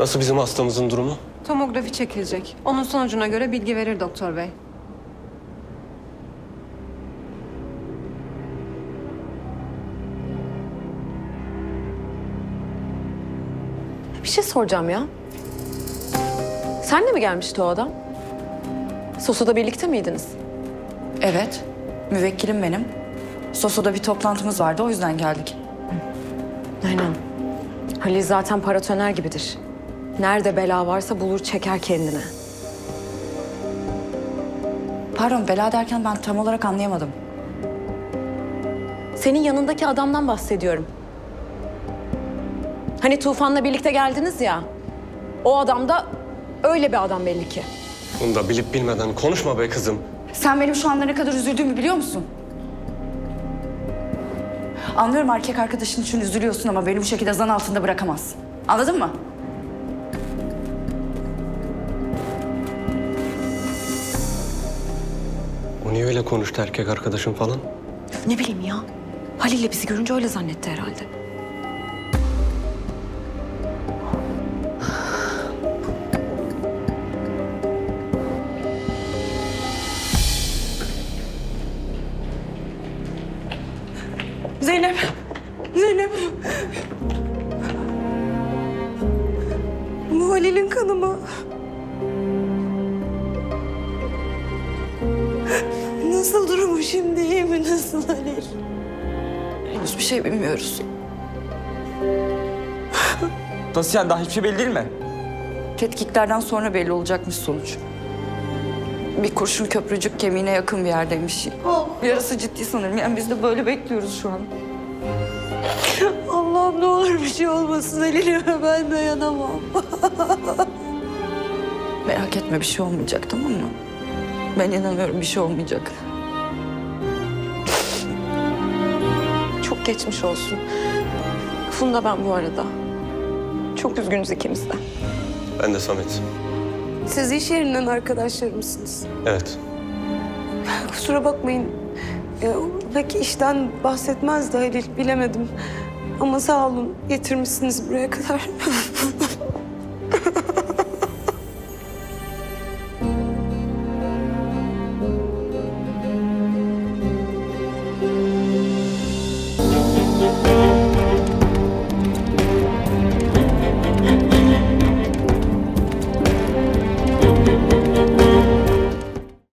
Nasıl bizim hastamızın durumu? Tomografi çekilecek. Onun sonucuna göre bilgi verir doktor bey. Bir şey soracağım ya. Sen de mi gelmişti o adam? Sosu'da birlikte miydiniz? Evet. Müvekkilim benim. Soso'da bir toplantımız vardı o yüzden geldik. Aynen. Halil zaten paratoner gibidir. Nerede bela varsa bulur çeker kendine. Pardon bela derken ben tam olarak anlayamadım. Senin yanındaki adamdan bahsediyorum. Hani Tufan'la birlikte geldiniz ya. O adam da öyle bir adam belli ki. Bunu da bilip bilmeden konuşma be kızım. Sen benim şu anda ne kadar üzüldüğümü biliyor musun? Anlıyorum erkek arkadaşın için üzülüyorsun ama beni bu şekilde zan altında bırakamazsın. Anladın mı? Öyle konuştu erkek arkadaşım falan? Ne bileyim ya. Halil'le bizi görünce öyle zannetti herhalde. Zeynep. Zeynep. Bu Halil'in kanı Nasıl durumu şimdi? iyi mi? Nasıl Halil? Henüz bir şey bilmiyoruz. Nasıl yani daha hiçbir şey belli değil mi? Tetkiklerden sonra belli olacakmış sonuç. Bir kurşun köprücük kemiğine yakın bir yerdeymiş. Yarası ciddi sanırım. Yani biz de böyle bekliyoruz şu an. Allah'ım ne olur bir şey olmasın Halil'ime ben dayanamam. Merak etme bir şey olmayacak tamam mı? Ben inanıyorum bir şey olmayacak. Çok geçmiş olsun. Funda ben bu arada. Çok üzgünüz ikimiz de. Ben de Samet. Siz iş yerinden arkadaşlar mısınız? Evet. Kusura bakmayın. Pek işten bahsetmezdi Halil, bilemedim. Ama sağ olun, getirmişsiniz buraya kadar.